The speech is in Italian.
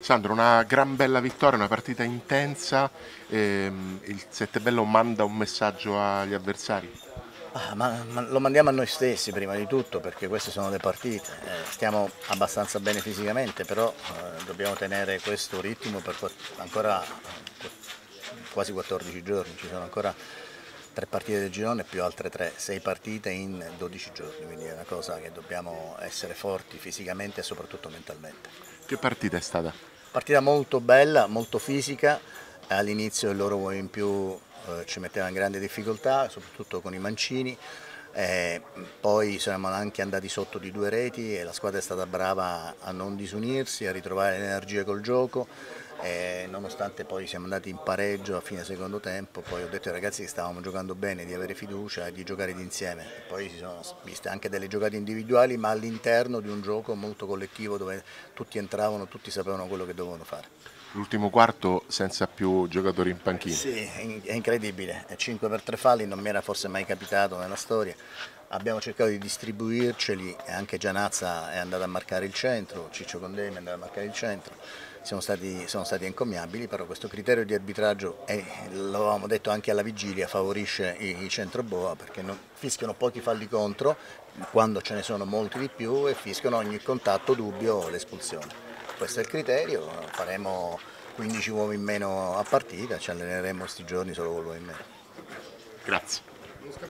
Sandro, una gran bella vittoria, una partita intensa, ehm, il Settebello manda un messaggio agli avversari? Ah, ma, ma lo mandiamo a noi stessi prima di tutto perché queste sono le partite, eh, stiamo abbastanza bene fisicamente però eh, dobbiamo tenere questo ritmo per ancora quasi 14 giorni, ci sono ancora tre partite del girone più altre tre, sei partite in 12 giorni, quindi è una cosa che dobbiamo essere forti fisicamente e soprattutto mentalmente. Che partita è stata? Partita molto bella, molto fisica, all'inizio il loro uomo in più eh, ci metteva in grande difficoltà, soprattutto con i mancini, eh, poi siamo anche andati sotto di due reti e la squadra è stata brava a non disunirsi, a ritrovare l'energia col gioco e nonostante poi siamo andati in pareggio a fine secondo tempo, poi ho detto ai ragazzi che stavamo giocando bene, di avere fiducia e di giocare d'insieme. Poi si sono viste anche delle giocate individuali ma all'interno di un gioco molto collettivo dove tutti entravano, tutti sapevano quello che dovevano fare. L'ultimo quarto senza più giocatori in panchina. Sì, è incredibile, 5 per 3 falli non mi era forse mai capitato nella storia. Abbiamo cercato di distribuirceli anche Gianazza è andata a marcare il centro, Ciccio Condemi è andato a marcare il centro, stati, sono stati encomiabili, però questo criterio di arbitraggio, l'avevamo detto anche alla vigilia, favorisce i, i centro boa perché non, fischiano pochi falli contro quando ce ne sono molti di più e fischiano ogni contatto dubbio o l'espulsione questo è il criterio, faremo 15 uomini in meno a partita, ci alleneremo questi giorni solo con l'uomo in meno. Grazie.